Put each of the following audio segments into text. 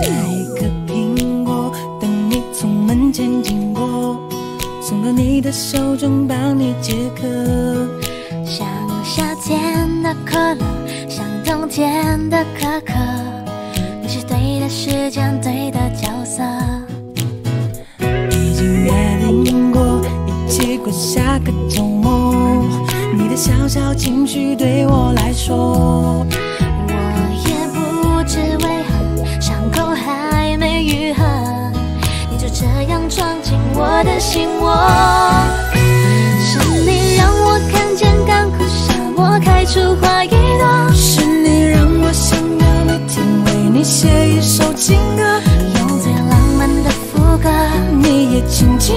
摘一颗苹果，等你从门前经过，送到你的手中，帮你解渴。像夏天的可乐，像冬天的可可，你是对的时间，对的角色。已经约定过，一起过下个周末。你的小小情绪对我来说，就这样闯进我的心窝。是你让我看见干枯沙漠开出花一朵，是你让我想要每天为你写一首情歌，用最浪漫的副歌，你也轻轻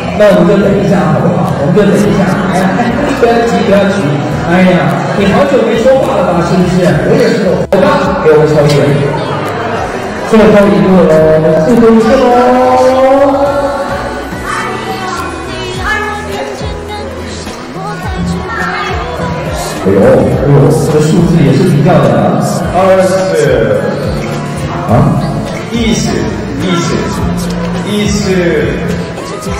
那我们就等一下好不好？我们就等一下。哎呀，不要急，不要急。哎呀，你好久没说话了吧？是不是？我也是。欧巴，给我抽一个，最后一个喽，最后一个喽。哎呦，哎呦，这个数字也是挺漂亮的。二十啊，一十一十一十七十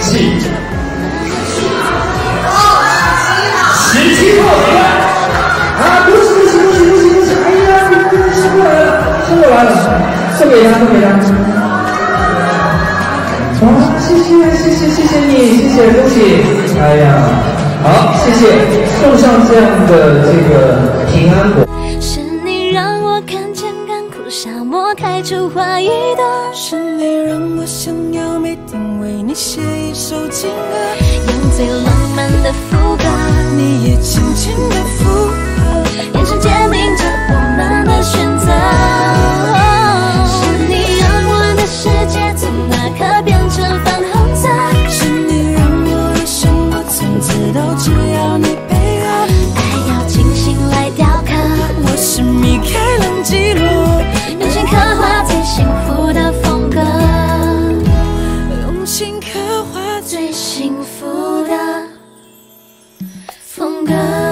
七号你看啊，不是不是不是不是不是，哎呀，你你收过来了，收过来了，送给他，送给他。哇，谢谢谢谢谢谢你，谢谢恭喜，哎呀，好，谢谢，送上这样的这个平安果。我开出花一朵，是你让我想要每天为你写一首情歌，用最浪漫的副歌，你也轻轻的附和，眼神坚定着 아